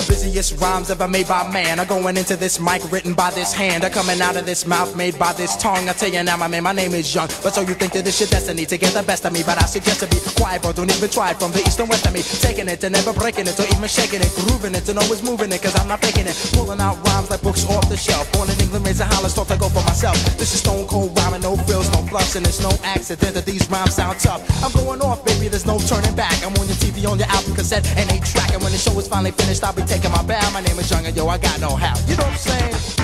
craziest rhymes ever made by man are going into this mic written by this hand are coming out of this mouth made by this tongue. I tell you now, my man, my name is Young. But so you think that this your destiny to get the best of me? But I suggest to be quiet, bro. Don't even try from the east and west of me. Taking it and never breaking it, or even shaking it, grooving it, and always moving it, cause I'm not faking it. Pulling out rhymes like books off the shelf. Born in England, raised in Hollis, thought I go for myself. This is stone cold rhyming, no frills, no fluffs, and it's no accident that these rhymes sound tough. I'm going off, baby, there's no turning back. I'm on your TV, on your album cassette, and eight track. And when the show is finally finished, I'll be taking my bow. My name is Young, yo, I got no how. You know what I'm saying?